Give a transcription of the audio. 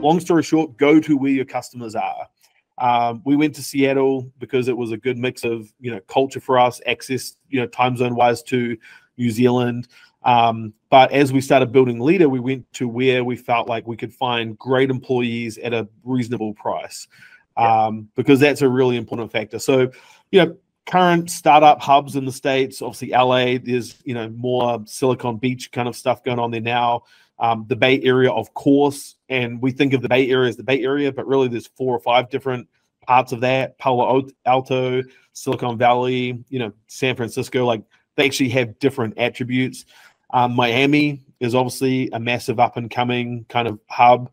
long story short, go to where your customers are. Um, we went to Seattle because it was a good mix of you know culture for us, access you know time zone wise to New Zealand. Um, but as we started building Leader, we went to where we felt like we could find great employees at a reasonable price, um, because that's a really important factor. So, you know, current startup hubs in the states, obviously LA. There's you know more Silicon Beach kind of stuff going on there now. Um, the Bay Area, of course, and we think of the Bay Area as the Bay Area, but really there's four or five different parts of that. Palo Alto, Silicon Valley, you know, San Francisco, like they actually have different attributes. Um, Miami is obviously a massive up and coming kind of hub.